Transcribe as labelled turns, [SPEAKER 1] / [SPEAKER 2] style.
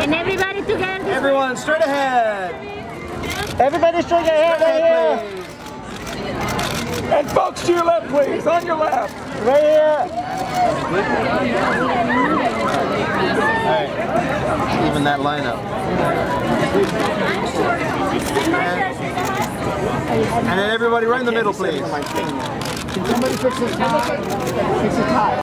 [SPEAKER 1] And everybody together.
[SPEAKER 2] Everyone, straight ahead.
[SPEAKER 3] Everybody straight ahead right here.
[SPEAKER 4] And folks to your left, please. On your left.
[SPEAKER 3] Right here.
[SPEAKER 2] All right. Even that lineup. And then everybody right in the middle, please.
[SPEAKER 3] Can somebody fix this tie? Fix the tie.